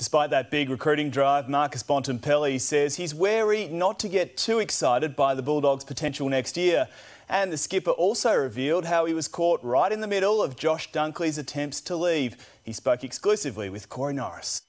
Despite that big recruiting drive, Marcus Bontempelli says he's wary not to get too excited by the Bulldogs' potential next year. And the skipper also revealed how he was caught right in the middle of Josh Dunkley's attempts to leave. He spoke exclusively with Corey Norris.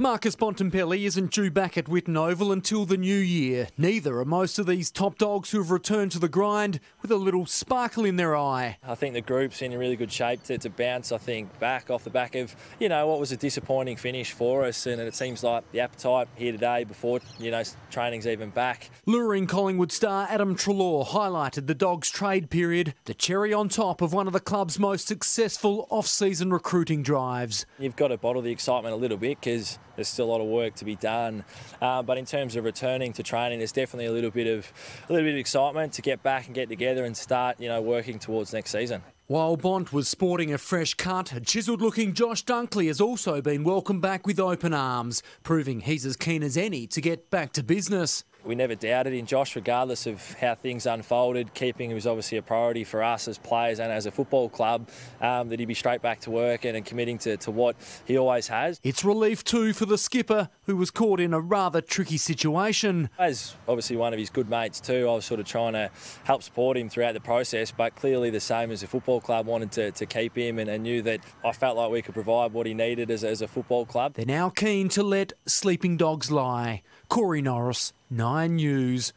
Marcus Bontempelli isn't due back at Whitten Oval until the new year. Neither are most of these top dogs who have returned to the grind with a little sparkle in their eye. I think the group's in really good shape to, to bounce, I think, back off the back of, you know, what was a disappointing finish for us. And it seems like the appetite here today before, you know, training's even back. Luring Collingwood star Adam Treloar highlighted the dogs' trade period, the cherry on top of one of the club's most successful off-season recruiting drives. You've got to bottle the excitement a little bit because there's still a lot of work to be done. Uh, but in terms of returning to training, there's definitely a little bit of a little bit of excitement to get back and get together and start, you know, working towards next season. While Bont was sporting a fresh cut, chiselled looking Josh Dunkley has also been welcomed back with open arms, proving he's as keen as any to get back to business we never doubted in Josh, regardless of how things unfolded. Keeping was obviously a priority for us as players and as a football club, um, that he'd be straight back to work and, and committing to, to what he always has. It's relief too for the skipper, who was caught in a rather tricky situation. As obviously one of his good mates too, I was sort of trying to help support him throughout the process, but clearly the same as a football club wanted to, to keep him and, and knew that I felt like we could provide what he needed as, as a football club. They're now keen to let sleeping dogs lie. Corey Norris, Nine News.